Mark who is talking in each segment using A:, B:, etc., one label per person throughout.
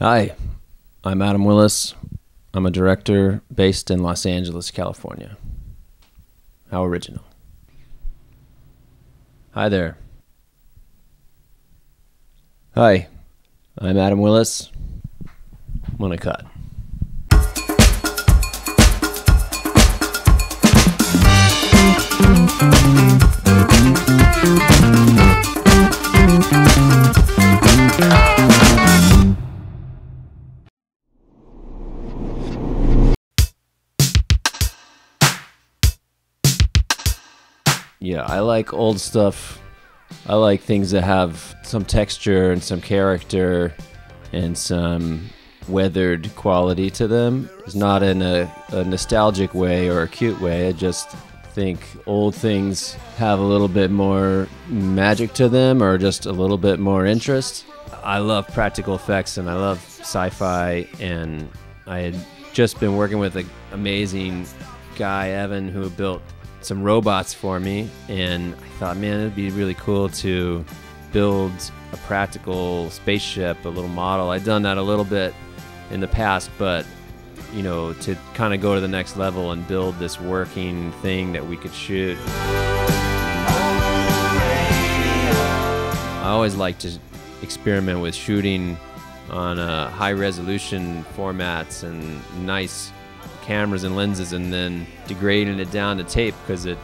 A: Hi, I'm Adam Willis. I'm a director based in Los Angeles, California. How original. Hi there. Hi, I'm Adam Willis. I'm gonna cut. Yeah, I like old stuff. I like things that have some texture and some character and some weathered quality to them. It's not in a, a nostalgic way or a cute way. I just think old things have a little bit more magic to them or just a little bit more interest. I love practical effects and I love sci fi, and I had just been working with an amazing guy, Evan, who built some robots for me, and I thought, man, it'd be really cool to build a practical spaceship, a little model. I'd done that a little bit in the past, but you know, to kind of go to the next level and build this working thing that we could shoot. I always like to experiment with shooting on uh, high resolution formats and nice cameras and lenses and then degrading it down to tape because it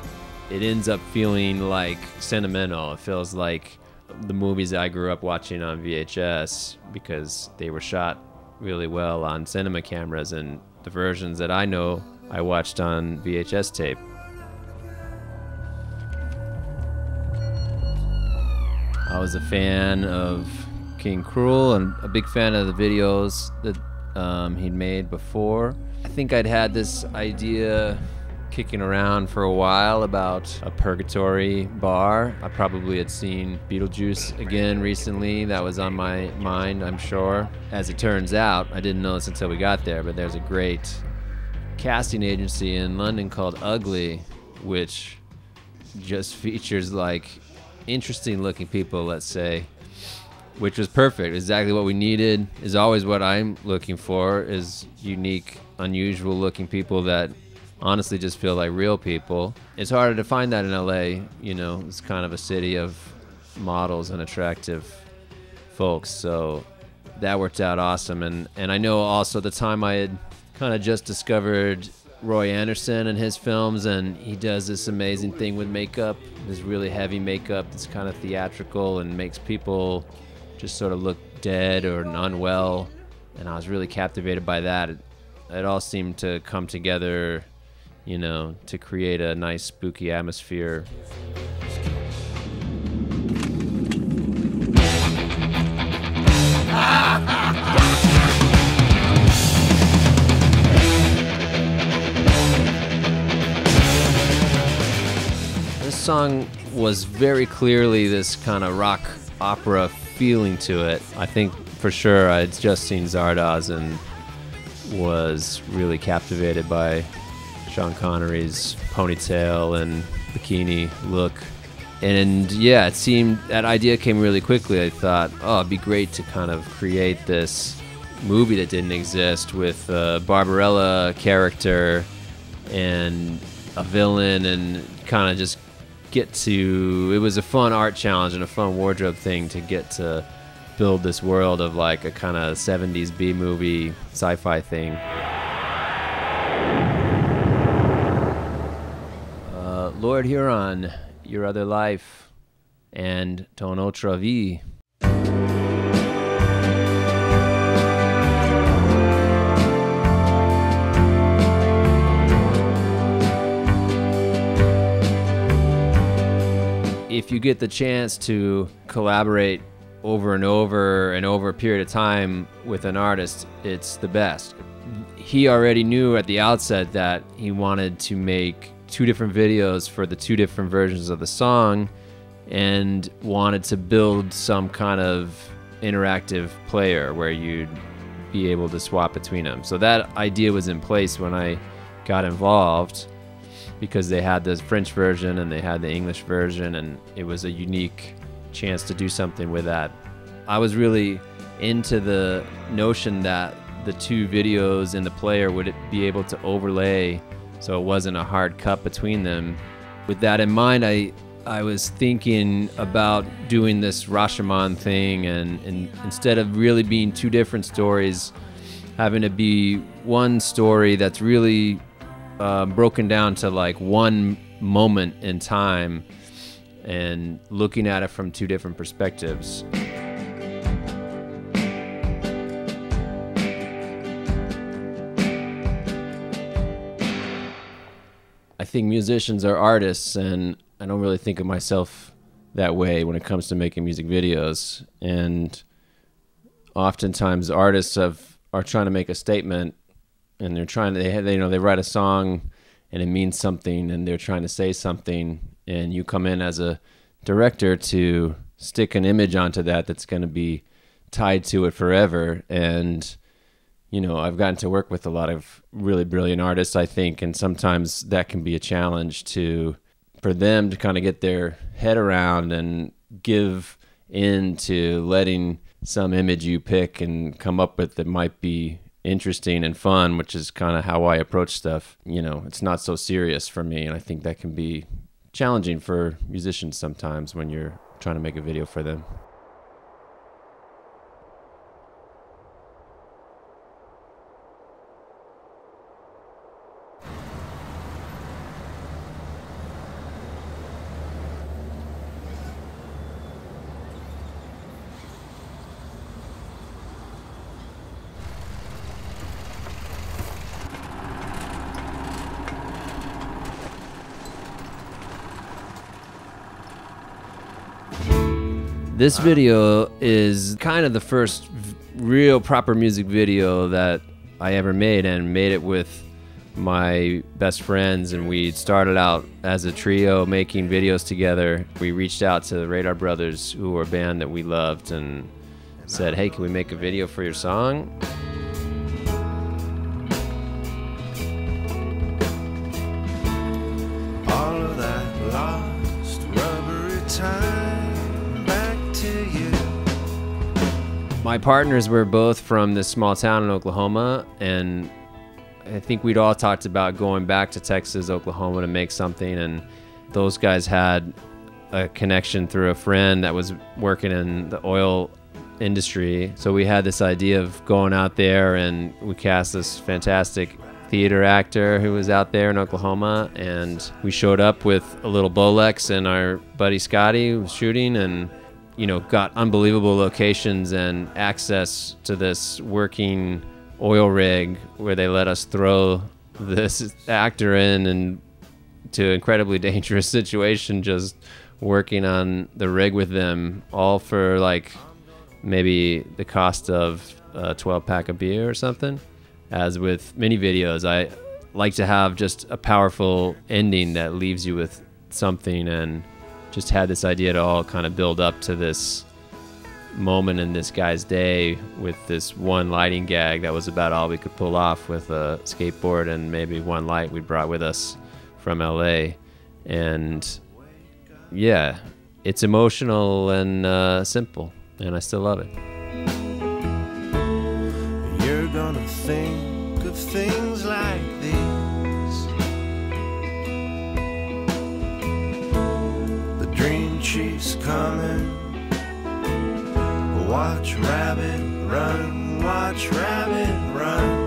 A: it ends up feeling like sentimental. It feels like the movies I grew up watching on VHS because they were shot really well on cinema cameras and the versions that I know I watched on VHS tape. I was a fan of King Krule and a big fan of the videos that um, he'd made before. I think I'd had this idea kicking around for a while about a purgatory bar. I probably had seen Beetlejuice again recently. That was on my mind, I'm sure. As it turns out, I didn't know this until we got there, but there's a great casting agency in London called Ugly, which just features like interesting looking people, let's say, which was perfect. Exactly what we needed. Is always what I'm looking for is unique, unusual looking people that honestly just feel like real people. It's harder to find that in LA, you know. It's kind of a city of models and attractive folks. So that worked out awesome and and I know also the time I had kind of just discovered Roy Andersson and his films, and he does this amazing thing with makeup. This really heavy makeup that's kind of theatrical and makes people just sort of looked dead or unwell. And I was really captivated by that. It, it all seemed to come together, you know, to create a nice spooky atmosphere. This song was very clearly this kind of rock opera feeling to it. I think for sure I'd just seen Zardoz and was really captivated by Sean Connery's ponytail and bikini look. And yeah, it seemed that idea came really quickly. I thought, oh, it'd be great to kind of create this movie that didn't exist with a Barbarella character and a villain and kind of just get to it was a fun art challenge and a fun wardrobe thing to get to build this world of like a kind of 70s B movie sci-fi thing. Uh, Lord Huron, Your Other Life, and Ton Autre Vie. You get the chance to collaborate over and over and over a period of time with an artist, it's the best. He already knew at the outset that he wanted to make two different videos for the two different versions of the song and wanted to build some kind of interactive player where you'd be able to swap between them. So that idea was in place when I got involved because they had the French version and they had the English version, and it was a unique chance to do something with that. I was really into the notion that the two videos in the player would be able to overlay so it wasn't a hard cut between them. With that in mind, I I was thinking about doing this Rashomon thing, and, and instead of really being two different stories, having to be one story that's really uh, broken down to like one moment in time and looking at it from two different perspectives. I think musicians are artists, and I don't really think of myself that way when it comes to making music videos. And oftentimes, artists have are trying to make a statement, and they're trying to they, have, they you know they write a song, and it means something, and they're trying to say something, and you come in as a director to stick an image onto that that's going to be tied to it forever, and you know, I've gotten to work with a lot of really brilliant artists, I think, and sometimes that can be a challenge to for them to kind of get their head around and give in to letting some image you pick and come up with that might be interesting and fun, which is kind of how I approach stuff. You know, it's not so serious for me, and I think that can be challenging for musicians sometimes when you're trying to make a video for them. This video is kind of the first real proper music video that I ever made and made it with my best friends and we started out as a trio making videos together. We reached out to the Radar Brothers who were a band that we loved and said, "Hey, can we make a video for your song?" My partners were both from this small town in Oklahoma, and I think we'd all talked about going back to Texas, Oklahoma to make something, and those guys had a connection through a friend that was working in the oil industry. So we had this idea of going out there, and we cast this fantastic theater actor who was out there in Oklahoma, and we showed up with a little Bolex and our buddy Scotty was shooting, and you know, got unbelievable locations and access to this working oil rig where they let us throw this actor in and to an incredibly dangerous situation just working on the rig with them all for like maybe the cost of a 12 pack of beer or something. As with many videos i like to have just a powerful ending that leaves you with something and just had this idea to all kind of build up to this moment in this guy's day with this one lighting gag that was about all we could pull off with a skateboard and maybe one light we brought with us from LA. And yeah, it's emotional and uh, simple, and I still love it. You're gonna think of things coming. Watch rabbit run, watch rabbit run.